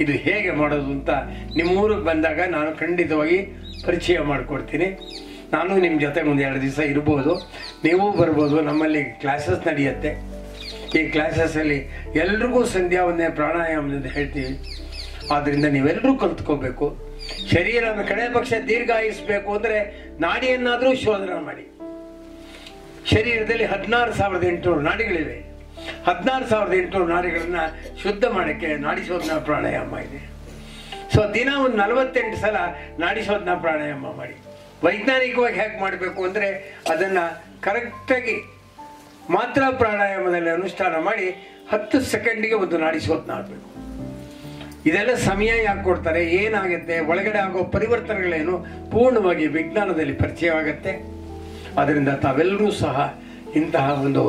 ಇದು ಹೇಗೆ ಮಾಡೋದು ಅಂತ ನಿಮ್ಮೂರಿಗೆ ಬಂದಾಗ ನಾನು ಖಂಡಿತವಾಗಿ ಪರಿಚಯ ಮಾಡಿಕೊಡ್ತೀನಿ. ನಾನು ನಿಮ್ಮ ಜೊತೆ ಒಂದು ಎರಡು ದಿವಸ ಇರ್ಬೋದು. ನೀವು ಬರ್ಬೋದು, ನಮ್ಮಲ್ಲಿ ಕ್ಲಾಸಸ್ ನಡೆಯುತ್ತೆ. ಈ ಕ್ಲಾಸಸ್ಸಲ್ಲಿ ಎಲ್ರಿಗೂ ಸಂಧ್ಯಾ ಪ್ರಾಣಾಯಾಮ ಅಂತ ಹೇಳ್ತೀವಿ. ಆದ್ದರಿಂದ ನೀವೆಲ್ಲರೂ ಕಲ್ತ್ಕೋಬೇಕು. ಶರೀರನ ಕಡೆ ಪಕ್ಷ ದೀರ್ಘಾಯಿಸಬೇಕು ಅಂದರೆ ನಾಡಿಯನ್ನಾದರೂ ಶೋಧನೆ ಮಾಡಿ. ಶರೀರದಲ್ಲಿ ಹದಿನಾರು ಸಾವಿರದ ಎಂಟುನೂರು ನಾಡಿಗಳಿವೆ. ಹದಿನಾರು ಸಾವಿರದ ಎಂಟುನೂರು ನಾಡಿಗಳನ್ನ ಶುದ್ಧ ಮಾಡೋಕ್ಕೆ ನಾಡಿ ಶೋಧನಾ ಪ್ರಾಣಾಯಾಮ ಇದೆ. ಸೊ ದಿನ ಒಂದು ನಲವತ್ತೆಂಟು ಸಲ ನಾಡಿ ಶೋಧನಾ ಪ್ರಾಣಾಯಾಮ ಮಾಡಿ. ವೈಜ್ಞಾನಿಕವಾಗಿ ಹೇಗೆ ಮಾಡಬೇಕು ಅಂದರೆ ಅದನ್ನು ಕರೆಕ್ಟಾಗಿ ಮಾತ್ರ ಪ್ರಾಣಾಯಾಮದಲ್ಲಿ ಅನುಷ್ಠಾನ ಮಾಡಿ ಹತ್ತು ಸೆಕೆಂಡಿಗೆ ಒಂದು ನಾಡಿ ಶೋಧನ ಆಗಬೇಕು. ಇದೆಲ್ಲ ಸಮಯ ಯಾಕೆ ಕೊಡ್ತಾರೆ, ಏನಾಗುತ್ತೆ, ಒಳಗಡೆ ಆಗೋ ಪರಿವರ್ತನೆಗಳೇನು ಪೂರ್ಣವಾಗಿ ವಿಜ್ಞಾನದಲ್ಲಿ ಪರಿಚಯವಾಗುತ್ತೆ. ಅದರಿಂದ ತಾವೆಲ್ಲರೂ ಸಹ ಇಂತಹ ಒಂದು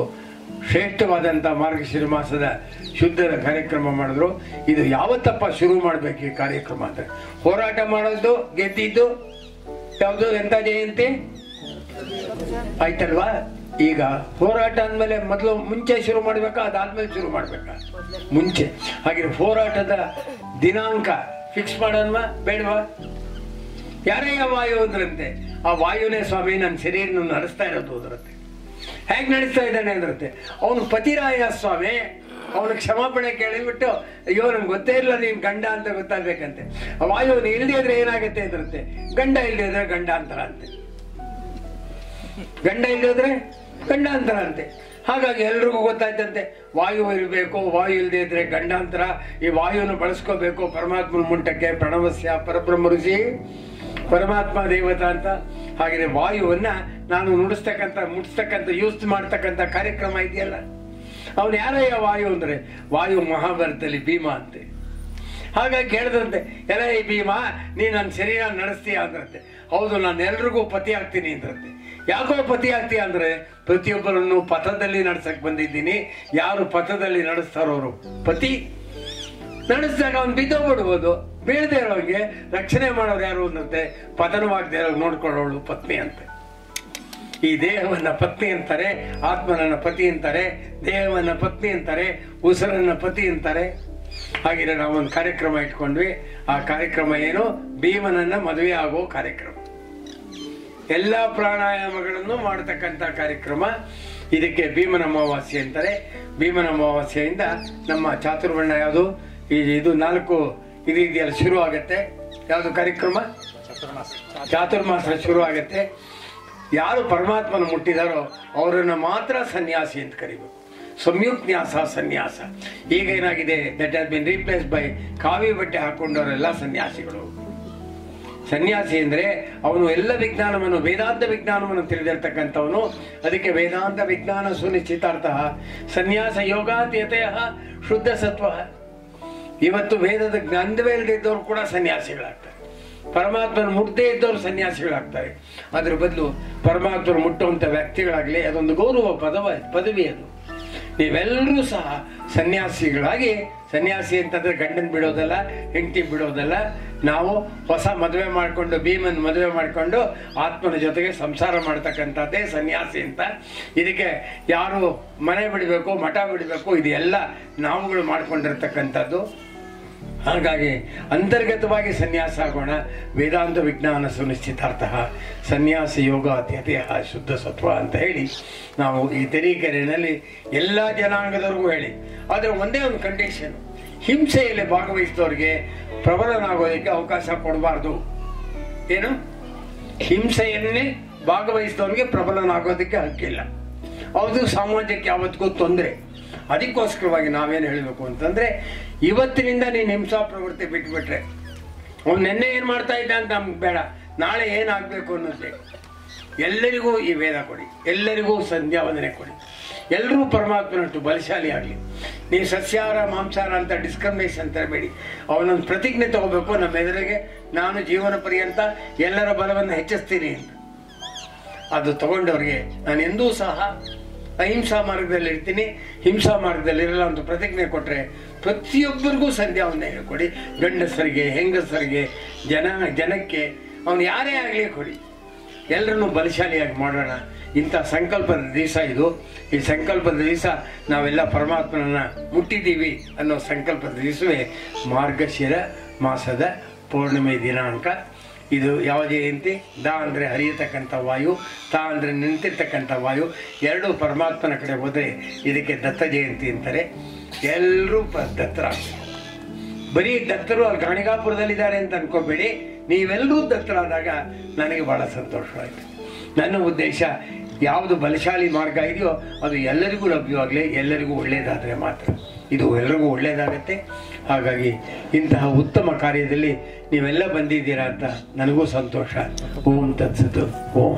ಶ್ರೇಷ್ಠವಾದಂಥ ಮಾರ್ಗಶಿರ ಮಾಸದ ಶುದ್ಧದ ಕಾರ್ಯಕ್ರಮ ಮಾಡಿದ್ರು. ಇದು ಯಾವತ್ತಪ್ಪ ಶುರು ಮಾಡಬೇಕು ಈ ಕಾರ್ಯಕ್ರಮ ಅಂದರೆ? ಹೋರಾಟ ಮಾಡೋದು, ಗೆದ್ದಿದ್ದು, ಯಾವುದು ಎಂಥ ಜಯಂತಿ? ಆಯ್ತಲ್ವಾ? ಈಗ ಹೋರಾಟ ಅಂದಮೇಲೆ ಮೊದಲು ಮುಂಚೆ ಶುರು ಮಾಡಬೇಕಾ, ಅದಾದ್ಮೇಲೆ ಶುರು ಮಾಡಬೇಕಾ? ಮುಂಚೆ. ಹಾಗೆ ಹೋರಾಟದ ದಿನಾಂಕ ಫಿಕ್ಸ್ ಮಾಡೋಣವಾ, ಬೇಡವಾ? ಯಾರೇ ವಾಯು ಅಂದ್ರಂತೆ. ಆ ವಾಯುನೇ ಸ್ವಾಮಿ, ನನ್ನ ಶರೀರ ನಡೆಸ್ತಾ ಇರೋದು ಅದರಂತೆ ಹೇಗೆ ನಡೀತಾ ಇದ್ದಾನೆ ಅಂದ್ರಂತೆ ಅವನು ಪತಿರಾಯ ಸ್ವಾಮಿ, ಅವನು ಕ್ಷಮಾಪಣೆ ಕೇಳಿಬಿಟ್ಟು, ಅಯ್ಯೋ, ನಮ್ಗೆ ಗೊತ್ತೇ ಇಲ್ಲ ನೀನು ಗಂಡ ಅಂತ ಗೊತ್ತಾಗ್ಬೇಕಂತೆ. ವಾಯುವನ್ನು ಇಲ್ಲದೆ ಇದ್ರೆ ಏನಾಗುತ್ತೆ? ಅಂದ್ರಂತೆ ಗಂಡ ಇಲ್ಲದೆ ಇದ್ರೆ ಗಂಡ ಅಂತರ ಅಂತೆ. ಗಂಡ ಇಲ್ಲದ್ರೆ ಗಂಡಾಂತರ ಅಂತೆ. ಹಾಗಾಗಿ ಎಲ್ರಿಗೂ ಗೊತ್ತಾಯ್ತಂತೆ. ವಾಯು ಇರಬೇಕು, ವಾಯು ಇಲ್ಲದೆ ಇದ್ರೆ ಗಂಡಾಂತರ ಈ ವಾಯುವನ್ನು ಬಳಸ್ಕೋಬೇಕು, ಪರಮಾತ್ಮನ ಮುಂಟಕ್ಕೆ ಪ್ರಣವಸ್ಯ ಪರಬ್ರಹ್ಮ ಋಷಿ. ಪರಮಾತ್ಮ ದೇವತಾ ಅಂತ. ಹಾಗೆ ವಾಯುವನ್ನ ನಾನು ನುಡಿಸ್ತಕ್ಕಂಥ ಮುಟ್ಸ್ತಕ್ಕಂಥ ಯೂಸ್ ಮಾಡ್ತಕ್ಕಂಥ ಕಾರ್ಯಕ್ರಮ ಇದೆಯಲ್ಲ. ಅವನು ಯಾರಯ್ಯ ವಾಯು ಅಂದ್ರೆ, ವಾಯು ಮಹಾಭಾರತದಲ್ಲಿ ಭೀಮ ಅಂತೆ. ಹಾಗಾಗಿ ಕೇಳಿದಂತೆ ಎಲ್ಲ ಈ ಭೀಮಾ ನೀ ನನ್ನ ಶರೀರ ನಡೆಸ್ತೀಯ? ಅಂದ್ರಂತೆ. ಹೌದು, ನಾನು ಎಲ್ರಿಗೂ ಪತಿ ಆಗ್ತೀನಿ, ಅಂದ್ರಂತೆ. ಯಾಕೋ ಪತಿ ಆಗ್ತೀಯ? ಅಂದ್ರೆ, ಪ್ರತಿಯೊಬ್ಬರನ್ನು ಪಥದಲ್ಲಿ ನಡ್ಸಕ್ ಬಂದಿದ್ದೀನಿ. ಯಾರು ಪಥದಲ್ಲಿ ನಡೆಸ್ತಾರೋ ಪತಿ. ನಡೆಸಿದಾಗ ಅವ್ನು ಬಿದ್ದೋಗ್ಬಿಡ್ಬೋದು ಬೀಳದೆ ಇರೋರಿಗೆ ರಕ್ಷಣೆ ಮಾಡೋರು ಯಾರು ಅನ್ನತ್ತೆ? ಪತನವಾಗದೆ ಇರೋ ನೋಡ್ಕೊಳ್ಳೋಳು ಪತ್ನಿ ಅಂತೆ. ಈ ದೇಹವನ್ನ ಪತ್ನಿ ಅಂತಾರೆ, ಆತ್ಮನನ್ನ ಪತಿ ಅಂತಾರೆ, ದೇಹವನ್ನ ಪತ್ನಿ ಅಂತಾರೆ, ಉಸಿರನ್ನ ಪತಿ ಅಂತಾರೆ. ಹಾಗೆ ನಾವು ಒಂದು ಕಾರ್ಯಕ್ರಮ ಇಟ್ಕೊಂಡ್ವಿ. ಆ ಕಾರ್ಯಕ್ರಮ ಏನು? ಭೀಮನನ್ನ ಮದುವೆ ಆಗೋ ಕಾರ್ಯಕ್ರಮ. ಎಲ್ಲ ಪ್ರಾಣಾಯಾಮಗಳನ್ನು ಮಾಡತಕ್ಕಂಥ ಕಾರ್ಯಕ್ರಮ. ಇದಕ್ಕೆ ಭೀಮನ ಅಮಾವಾಸ್ಯೆ ಅಂತಾರೆ. ಭೀಮನ ಅಮಾವಾಸ್ಯೆಯಿಂದ ನಮ್ಮ ಚಾತುರ್ವರ್ಣ ಯಾವುದು? ಈ- ಇದು ನಾಲ್ಕು ಇದು ಇದೆಯಲ್ಲ ಶುರು ಆಗತ್ತೆ. ಯಾವುದು ಕಾರ್ಯಕ್ರಮ? ಚಾತುರ್ಮಾಸ. ಶುರು ಆಗುತ್ತೆ. ಯಾರು ಪರಮಾತ್ಮನ ಮುಟ್ಟಿದಾರೋ ಅವರನ್ನು ಮಾತ್ರ ಸನ್ಯಾಸಿ ಅಂತ ಕರಿಬೇಕು. ಸಂಯುಕ್ನ್ಯಾಸ ಸನ್ಯಾಸ. ಈಗ ಏನಾಗಿದೆ? That has been replaced by ಕಾವಿ ಬಟ್ಟೆ ಹಾಕೊಂಡವರೆಲ್ಲ ಸನ್ಯಾಸಿಗಳು. ಸನ್ಯಾಸಿ ಅಂದ್ರೆ ಅವನು ಎಲ್ಲ ವಿಜ್ಞಾನವನ್ನು ವೇದಾಂತ ವಿಜ್ಞಾನವನ್ನು ತಿಳಿದಿರ್ತಕ್ಕಂಥವನು. ಅದಕ್ಕೆ ವೇದಾಂತ ವಿಜ್ಞಾನ ಸುನಿಶ್ಚಿತಾರ್ಥ. ಸನ್ಯಾಸ ಯೋಗಾತ್ಯತೆಯ ಶುದ್ಧ ಸತ್ವ ಇವತ್ತು ವೇದದ ಜ್ಞಾನವೇ ಇಲ್ಲದಿದ್ದವರು ಕೂಡ ಸನ್ಯಾಸಿಗಳಾಗ್ತಾರೆ. ಪರಮಾತ್ಮನ ಮುಟ್ಟದೇ ಇದ್ದವರು ಸನ್ಯಾಸಿಗಳಾಗ್ತಾರೆ. ಅದ್ರ ಬದಲು ಪರಮಾತ್ಮರು ಮುಟ್ಟುವಂಥ ವ್ಯಕ್ತಿಗಳಾಗಲಿ, ಅದೊಂದು ಗೌರವ ಪದವ, ಪದವಿ ಅದು. ನೀವೆಲ್ಲರೂ ಸಹ ಸನ್ಯಾಸಿಗಳಾಗಿ, ಸನ್ಯಾಸಿ ಅಂತಂದ್ರೆ ಗಂಡನ ಬಿಡೋದಲ್ಲ, ಹೆಂಡತಿ ಬಿಡೋದಲ್ಲ ನಾವು ಹೊಸ ಮದುವೆ ಮಾಡಿಕೊಂಡು, ಭೀಮನ್ ಮದುವೆ ಮಾಡಿಕೊಂಡು ಆತ್ಮನ ಜೊತೆಗೆ ಸಂಸಾರ ಮಾಡ್ತಕ್ಕಂಥದ್ದೇ ಸನ್ಯಾಸಿ ಅಂತ. ಇದಕ್ಕೆ ಯಾರು ಮನೆ ಬಿಡಬೇಕು, ಮಠ ಬಿಡಬೇಕು, ಇದೆಲ್ಲ ನಾವುಗಳು ಮಾಡ್ಕೊಂಡಿರ್ತಕ್ಕಂಥದ್ದು. ಹಾಗಾಗಿ ಅಂತರ್ಗತವಾಗಿ ಸನ್ಯಾಸ ಆಗೋಣ. ವೇದಾಂತ ವಿಜ್ಞಾನ ಸುನಿಶ್ಚಿತಾರ್ಥ ಸನ್ಯಾಸ ಯೋಗ ಅತ್ಯತೆಯ ಶುದ್ಧ ಸತ್ವ ಅಂತ ಹೇಳಿ ನಾವು ಈ ತೆರೀಕೆರೆಯಲ್ಲಿ ಎಲ್ಲ ಜನಾಂಗದವ್ರಿಗೂ ಹೇಳಿ. ಆದರೆ ಒಂದೇ ಒಂದು ಕಂಡೀಷನ್ ಹಿಂಸೆಯಲ್ಲಿ ಭಾಗವಹಿಸಿದವ್ರಿಗೆ ಪ್ರಬಲನಾಗೋದಕ್ಕೆ ಅವಕಾಶ ಕೊಡಬಾರ್ದು. ಏನು? ಹಿಂಸೆಯನ್ನೇ ಭಾಗವಹಿಸಿದವ್ರಿಗೆ ಪ್ರಬಲನಾಗೋದಕ್ಕೆ ಹಕ್ಕಿಲ್ಲ. ಅದು ಸಮಾಜಕ್ಕೆ ಯಾವತ್ತಿಗೂ ತೊಂದರೆ. ಅದಕ್ಕೋಸ್ಕರವಾಗಿ ನಾವೇನು ಹೇಳಬೇಕು ಅಂತಂದ್ರೆ, ಇವತ್ತಿನಿಂದ ನೀನು ಹಿಂಸಾ ಪ್ರವೃತ್ತಿ ಬಿಟ್ಬಿಟ್ರೆ, ಅವ್ನು ನಿನ್ನೆ ಏನು ಮಾಡ್ತಾ ಇದ್ದ ಅಂತ ನಮ್ಗೆ ಬೇಡ. ನಾಳೆ ಏನಾಗಬೇಕು ಅನ್ನೋದೇ. ಎಲ್ಲರಿಗೂ ಈ ವೇದ ಕೊಡಿ. ಎಲ್ಲರಿಗೂ ಸಂಧ್ಯಾ ವಂದನೆ ಕೊಡಿ. ಎಲ್ಲರೂ ಪರಮಾತ್ಮನಷ್ಟು ಬಲಶಾಲಿ ಆಗಲಿ. ನೀವು ಸಸ್ಯಾಹಾರ, ಮಾಂಸಾಹಾರ ಅಂತ ಡಿಸ್ಕ್ರಿಮಿನೇಷನ್ ತರಬೇಡಿ. ಅವನೊಂದು ಪ್ರತಿಜ್ಞೆ ತಗೋಬೇಕು ನಮ್ಮ ಎದುರಿಗೆ. ನಾನು ಜೀವನ ಪರ್ಯಂತ ಎಲ್ಲರ ಬಲವನ್ನು ಹೆಚ್ಚಿಸ್ತೀನಿ ಅಂತ. ಅದು ತಗೊಂಡವ್ರಿಗೆ ನಾನು ಎಂದೂ ಸಹ ಅಹಿಂಸಾ ಮಾರ್ಗದಲ್ಲಿ ಇರ್ತೀನಿ, ಹಿಂಸಾ ಮಾರ್ಗದಲ್ಲಿ ಇರಲ್ಲ ಅಂತ ಪ್ರತಿಜ್ಞೆ ಕೊಟ್ಟರೆ ಪ್ರತಿಯೊಬ್ಬರಿಗೂ ಸಂಧ್ಯಾವನ್ನ ಹೇಳ್ಕೊಡಿ. ಗಂಡಸರಿಗೆ, ಹೆಂಗಸರಿಗೆ, ಜನ, ಜನಕ್ಕೆ, ಅವನು ಯಾರೇ ಆಗಲಿ ಕೊಡಿ. ಎಲ್ಲರನ್ನು ಬಲಶಾಲಿಯಾಗಿ ಮಾಡೋಣ. ಇಂಥ ಸಂಕಲ್ಪದ ದಿವಸ ಇದು. ಈ ಸಂಕಲ್ಪದ ದಿವಸ ನಾವೆಲ್ಲ ಪರಮಾತ್ಮನನ್ನ ಮುಟ್ಟಿದ್ದೀವಿ ಅನ್ನೋ ಸಂಕಲ್ಪದ ದಿವಸವೇ ಮಾರ್ಗಶಿರ ಮಾಸದ ಪೌರ್ಣಿಮೆ ದಿನಾಂಕ. ಇದು ಯಾವ ಜಯಂತಿ ದ ಅಂದರೆ ಹರಿಯತಕ್ಕಂಥ ವಾಯು, ತ ಅಂದರೆ ನಿಂತಿರ್ತಕ್ಕಂಥ ವಾಯು, ಎರಡೂ ಪರಮಾತ್ಮನ ಕಡೆ ಹೋದರೆ ಇದಕ್ಕೆ ದತ್ತ ಜಯಂತಿ ಅಂತಾರೆ. ಎಲ್ಲರೂ ಪ ದತ್ತರಾಗ್ತಾರೆ. ಬರೀ ದತ್ತರು ಅಲ್ಲಿ ಗಾಣಿಗಾಪುರದಲ್ಲಿದ್ದಾರೆ ಅಂತ ಅನ್ಕೋಬೇಡಿ. ನೀವೆಲ್ಲರೂ ದತ್ತರಾದಾಗ ನನಗೆ ಭಾಳ ಸಂತೋಷವಾಯಿತು. ನನ್ನ ಉದ್ದೇಶ ಯಾವುದು ಬಲಶಾಲಿ ಮಾರ್ಗ ಇದೆಯೋ ಅದು ಎಲ್ಲರಿಗೂ ಲಭ್ಯವಾಗಲಿ, ಎಲ್ಲರಿಗೂ ಒಳ್ಳೆಯದಾದರೆ ಮಾತ್ರ. ಇದು ಎಲ್ರಿಗೂ ಒಳ್ಳೆಯದಾಗತ್ತೆ ಹಾಗಾಗಿ ಇಂತಹ ಉತ್ತಮ ಕಾರ್ಯದಲ್ಲಿ ನೀವೆಲ್ಲ ಬಂದಿದ್ದೀರಾ ಅಂತ ನನಗೂ ಸಂತೋಷ. ಓಂ ತತ್ಸತು. ಓಂ.